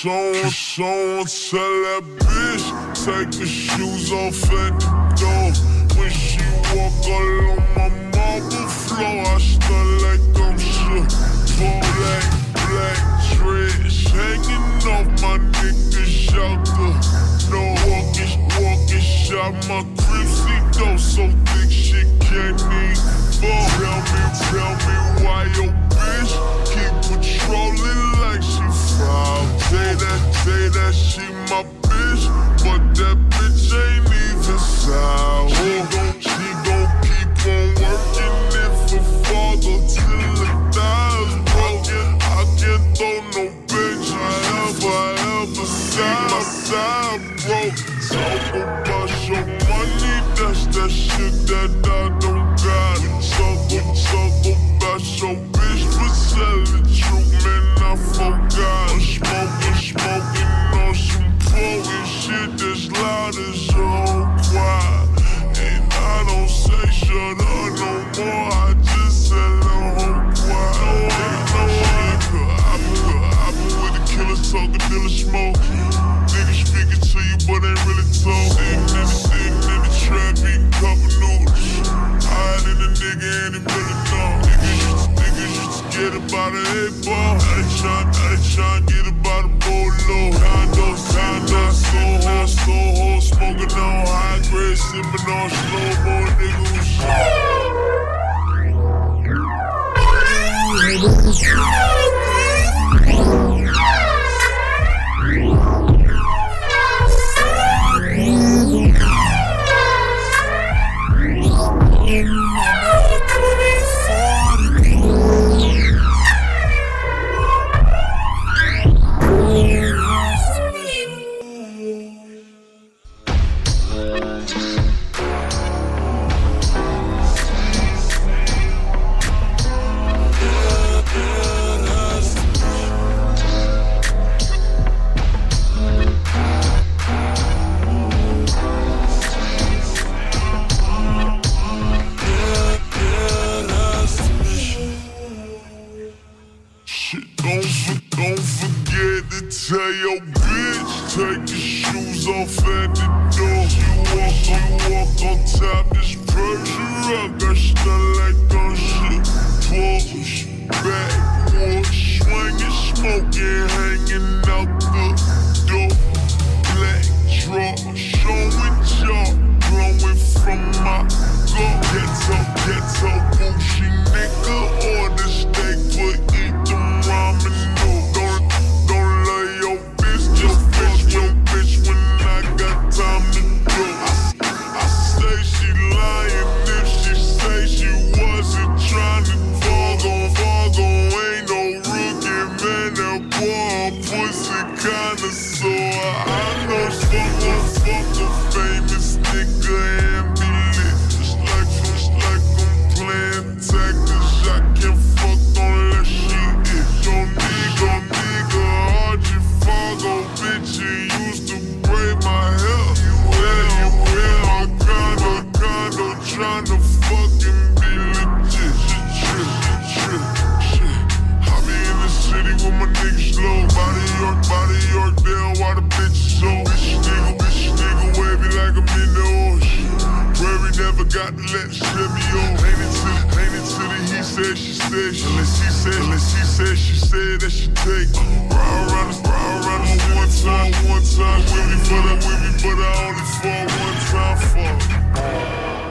Someone, someone tell that bitch, take the shoes off at the door. When she walk all on my marble floor, I stun like I'm shook. Black, black dreads hanging off my the shelter. No walking, walking shot, my crib seat go so thick shit can't even my bitch, but that bitch ain't even sour. She gon' she gon' keep on working it for father till the thighs broken. I can't throw no bitch I ever, ever see my side broke. Talk about your money, that's that shit that I don't got. Talk, talk about your bitch, but sell the truth, man, I forgot. A eight ball. Trying to get a bolo. Condo, condo, so hard. Smoking on high grade, sipping on slow mo, nigga was take the shoes off at the door. You walk, you walk on top this pressure. I got stuff like on shit. Push back, walk, swinging, smoking, hanging out said, she said, she, unless he said, unless he said, she said that she take. Ride around, the- ride around the one time, one time with me, but I with me, but I only fall one time for.